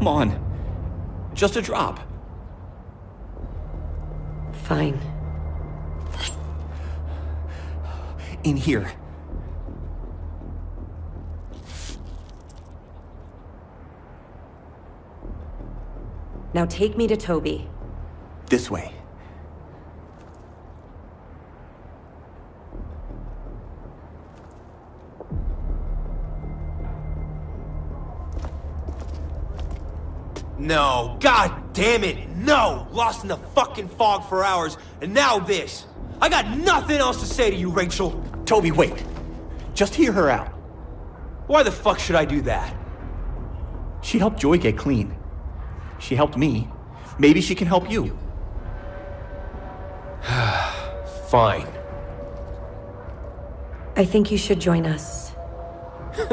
Come on. Just a drop. Fine. In here. Now take me to Toby. This way. No, god damn it, no! Lost in the fucking fog for hours, and now this. I got nothing else to say to you, Rachel. Toby, wait. Just hear her out. Why the fuck should I do that? She helped Joy get clean. She helped me. Maybe she can help you. Fine. I think you should join us.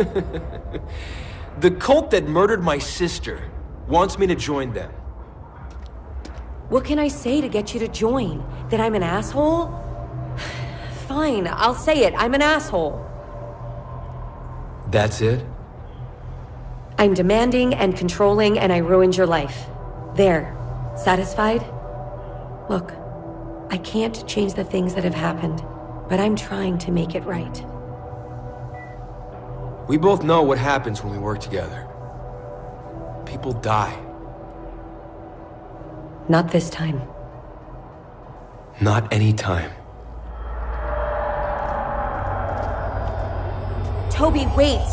The cult that murdered my sister wants me to join them. What can I say to get you to join? That I'm an asshole? Fine, I'll say it. I'm an asshole. That's it? I'm demanding and controlling, and I ruined your life. There. Satisfied? Look, I can't change the things that have happened, but I'm trying to make it right. We both know what happens when we work together. People die. Not this time. Not any time. Toby, wait!